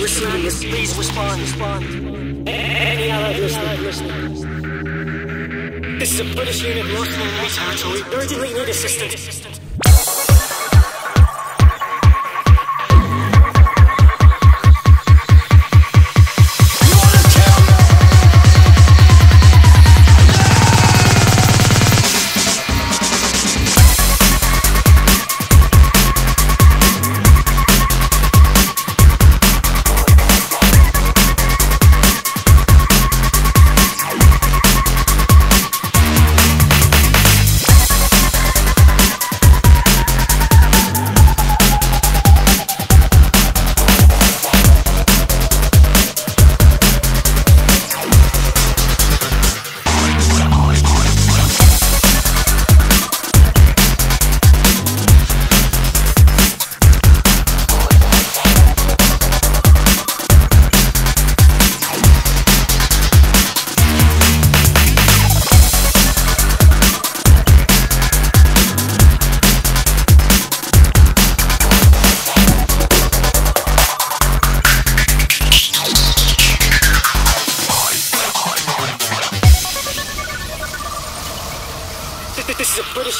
receiving this, please respond. respond. Any allied listening? This is a British unit lost in enemy territory. Urgently need assistance.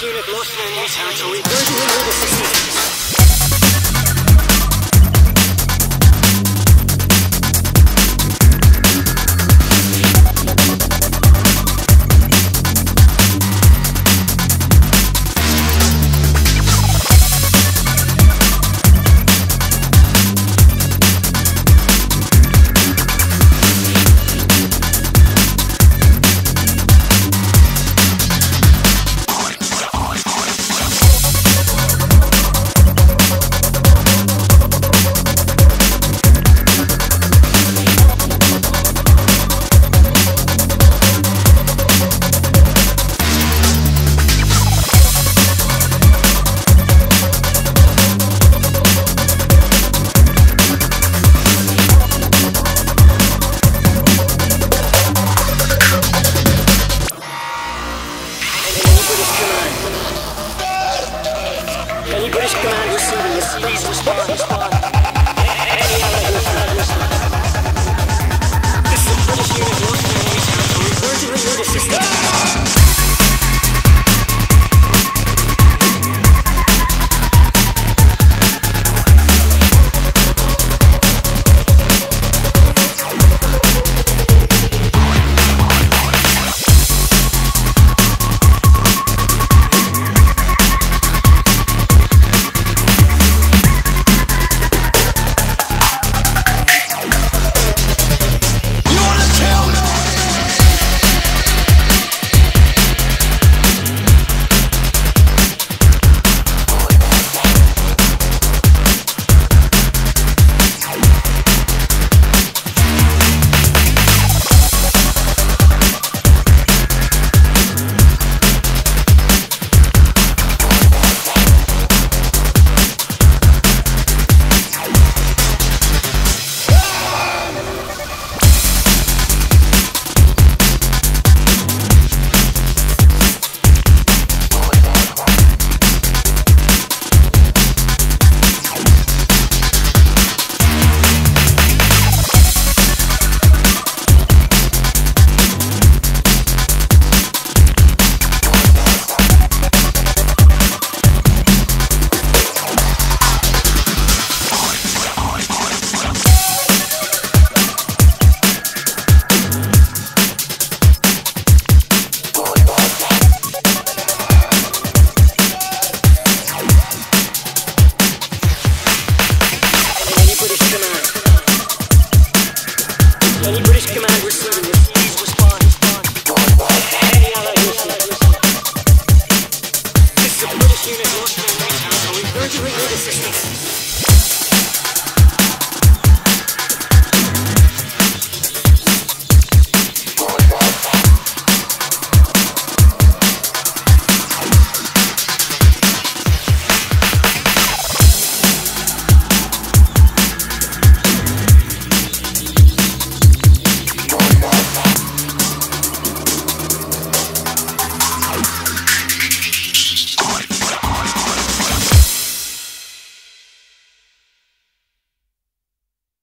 Unit lost in enemy territory. Urgently need assistance. British command. Any British command receiving this, please respond. respond. Entering resistance.